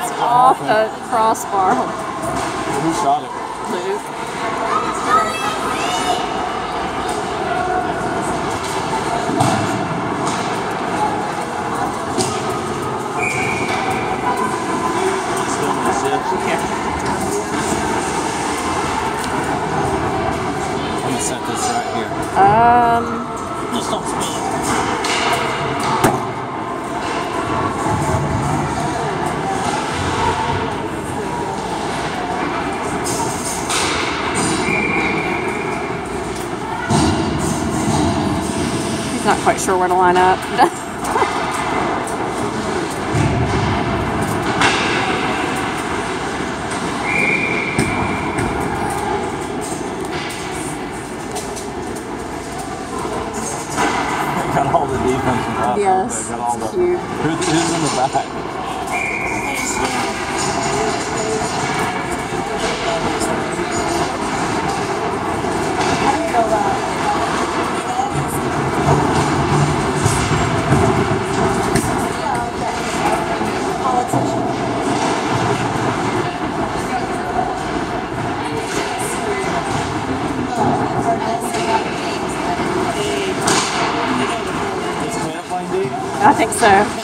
bounced off the crossbar. Who shot it? Luke. Still in. I'm gonna set this right here. Um, don't he's not quite sure where to line up. Got all the defensive guys. Yes, Got all the, it's cute. Who's, who's in the back? I think so.